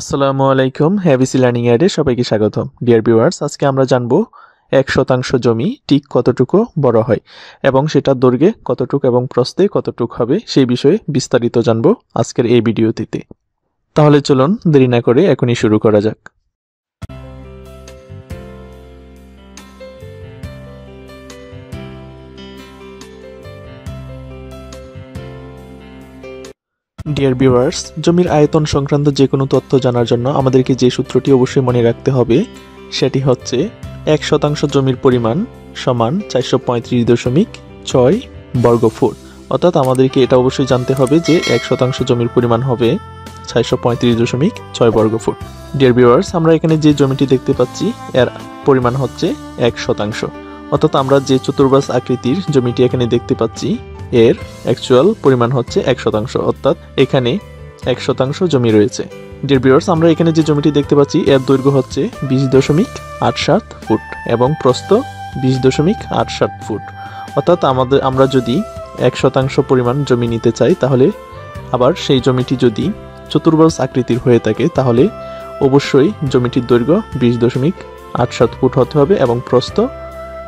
আসসালামু আলাইকুম, হ্যাভিসি লার্নিং অ্যাডে সবাইকে স্বাগতম। ডিয়ার ভিউয়ার্স, আজকে আমরা জানব এক শতাংশ জমি ঠিক কতটুকু বড় হয় এবং সেটা দৈর্ঘ্যে কতটুকু এবং প্রস্তে কতটুক হবে সেই বিষয়ে বিস্তারিত জানব আজকের এই ভিডিওটিতে। তাহলে চলুন দেরি না করে এখনই শুরু করা যাক। ডিয়ার ভিউয়ার্স জমির আয়তন সংক্রান্ত যে কোনো তথ্য জানার জন্য আমাদেরকে যে সূত্রটি অবশ্যই মনে রাখতে হবে, সেটি হচ্ছে এক শতাংশ জমির পরিমাণ সমান চারশো পঁয়ত্রিশ দশমিক ছয় বর্গ ফুট অর্থাৎ আমাদেরকে এটা অবশ্যই জানতে হবে যে এক শতাংশ জমির পরিমাণ হবে ছয়শো পঁয়ত্রিশ দশমিক ছয় বর্গ ফুট ডিয়ার ভিউয়ার্স আমরা এখানে যে জমিটি দেখতে পাচ্ছি, এর পরিমাণ হচ্ছে এক শতাংশ। অর্থাৎ আমরা যে চতুর্বাস আকৃতির জমিটি এখানে দেখতে পাচ্ছি এর অ্যাকচুয়াল পরিমাণ হচ্ছে এক শতাংশ, অর্থাৎ এখানে এক শতাংশ জমি রয়েছে। ডিয়ার ভিউয়ার্স আমরা এখানে যে জমিটি দেখতে পাচ্ছি, এর দৈর্ঘ্য হচ্ছে বিশ দশমিক আট সাত ফুট এবং প্রস্থ বিশ দশমিক আট সাত ফুট। অর্থাৎ আমাদের, আমরা যদি এক শতাংশ পরিমাণ জমি নিতে চাই, তাহলে আবার সেই জমিটি যদি চতুর্বাস আকৃতির হয়ে থাকে, তাহলে অবশ্যই জমিটির দৈর্ঘ্য বিশ দশমিক আট সাত ফুট হতে হবে এবং প্রস্থ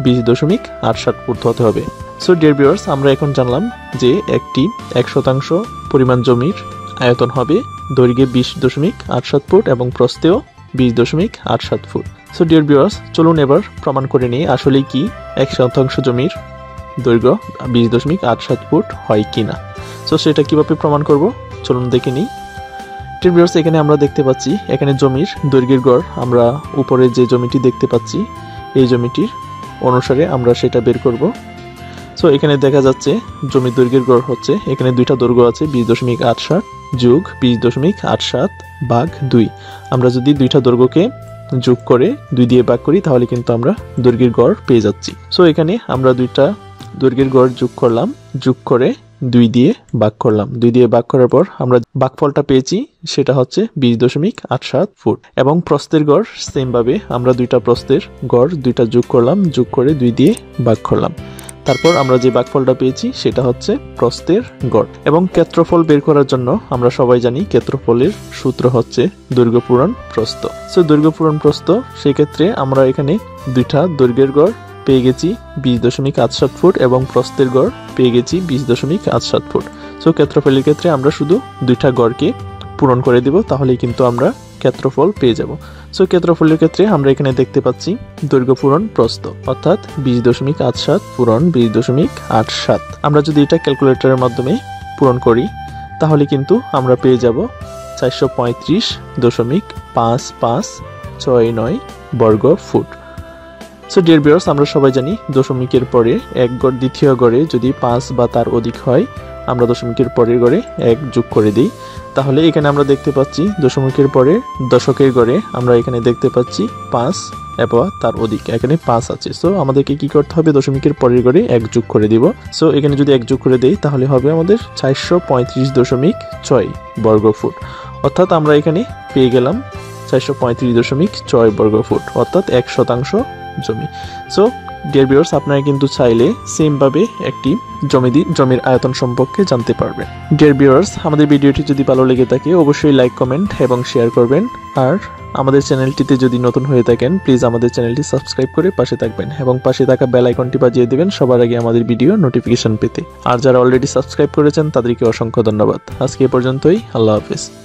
বিশ দশমিক আট সাত ফুট হতে হবে। সো ডিয়ার ভিউয়ার্স আমরা এখন জানলাম যে একটি এক শতাংশ পরিমাণ জমির আয়তন হবে দৈর্ঘ্যে বিশ দশমিক আট সাত ফুট এবং প্রস্থেও বিশ দশমিক আট সাত ফুট। সো ডিয়ার ভিউয়ার্স চলুন এবার প্রমাণ করে নিই আসলে কি এক শতাংশ জমির দৈর্ঘ্য বিশ দশমিক আট সাত ফুট হয় কি না সো সেটা কীভাবে প্রমাণ করব? চলুন দেখে নিই। ডিয়ার ভিউয়ার্স এখানে আমরা দেখতে পাচ্ছি এখানে জমির দৈর্ঘ্যের গড়, আমরা উপরে যে জমিটি দেখতে পাচ্ছি, এই জমিটির অনুসারে আমরা সেটা বের করব। সো এখানে দেখা যাচ্ছে জমির দৈর্ঘ্যের গড় হচ্ছে। এখানে দুইটা দৈর্ঘ্য আছে বিশ দশমিক আট সাত যোগ বিশ দশমিক আট সাত ভাগ দুই। আমরা যদি দুইটা দৈর্ঘ্যকে যোগ করে দুই দিয়ে ভাগ করি, তাহলে কিন্তু আমরা দৈর্ঘ্যের গড় পেয়ে যাচ্ছি। সো এখানে আমরা দুইটা দৈর্ঘ্যের গড় যোগ করলাম, যোগ করে দুই দিয়ে ভাগ করলাম। দুই দিয়ে ভাগ করার পর আমরা ভাগফলটা পেয়েছি, সেটা হচ্ছে বিশ দশমিক আট সাত ফুট। এবং প্রস্তের গড় সেমভাবে আমরা দুইটা প্রস্তের গড়, দুইটা যোগ করলাম, যোগ করে দুই দিয়ে ভাগ করলাম। তারপর আমরা যে বাঘফলটা পেয়েছি, সেটা হচ্ছে প্রস্থের গড়। এবং ক্ষেত্রফল বের করার জন্য আমরা সবাই জানি ক্ষেত্রফলের সূত্র হচ্ছে দৈর্ঘ্য পূরণ প্রস্থ। সো দৈর্ঘ্য পূরণ প্রস্থ, সেক্ষেত্রে আমরা এখানে দুইটা দৈর্ঘ্যের গড় পেয়ে গেছি বিশ দশমিক আট সাত ফুট এবং প্রস্থের গড় পেয়ে গেছি বিশ দশমিক আট সাত ফুট। সো ক্ষেত্রফলের ক্ষেত্রে আমরা শুধু দুইটা গড়কে পূরণ করে দিব, তাহলেই কিন্তু আমরা ক্ষেত্রফল পেয়ে যাব। সো ক্ষেত্রফলের ক্ষেত্রে আমরা এখানে দেখতে পাচ্ছি দৈর্ঘ্য পূরণ প্রস্থ, অর্থাৎ বিশ দশমিক আট সাত পূরণ বিশ দশমিক আট সাত। আমরা যদি এটা ক্যালকুলেটরের মাধ্যমে পূরণ করি, তাহলে কিন্তু আমরা পেয়ে যাব চারশো পঁয়ত্রিশ দশমিক পাঁচ পাঁচ ছয় নয় বর্গ ফুট। সো ডিয়ার বিয়ার্স আমরা সবাই জানি দশমিকের পরে এক গড় দ্বিতীয় গড়ে যদি পাঁচ বা তার অধিক হয়, আমরা দশমিকের পরের গড়ে এক যোগ করে দিই। তাহলে এখানে আমরা দেখতে পাচ্ছি দশমিকের পরে দশকের গড়ে আমরা এখানে দেখতে পাচ্ছি পাঁচ এবং তার অধিক এখানে পাঁচ আছে। সো আমাদেরকে কি করতে হবে? দশমিকের পরের গড়ে এক যোগ করে দিব। সো এখানে যদি এক যোগ করে দেই, তাহলে হবে আমাদের চারশো পঁয়ত্রিশ দশমিক ছয় বর্গ ফুট অর্থাৎ আমরা এখানে পেয়ে গেলাম চারশো পঁয়ত্রিশ দশমিক ছয় বর্গ ফুট অর্থাৎ এক শতাংশ জমি। সো ডিয়ার ভিউয়ার্স আপনারা কিন্তু চাইলে সেমভাবে একটি জমি জমির আয়তন সম্পর্কে জানতে পারবেন। ডিয়ার ভিউয়ার্স আমাদের ভিডিওটি যদি ভালো লেগে থাকে, অবশ্যই লাইক কমেন্ট এবং শেয়ার করবেন। আর আমাদের চ্যানেলটিতে যদি নতুন হয়ে থাকেন প্লিজ আমাদের চ্যানেলটি সাবস্ক্রাইব করে পাশে থাকবেন এবং পাশে থাকা বেল আইকনটি বাজিয়ে দেবেন সবার আগে আমাদের ভিডিও নোটিফিকেশন পেতে। আর যারা অলরেডি সাবস্ক্রাইব করেছেন, তাদেরকে অসংখ্য ধন্যবাদ। আজকে এ পর্যন্তই, আল্লাহ হাফিজ।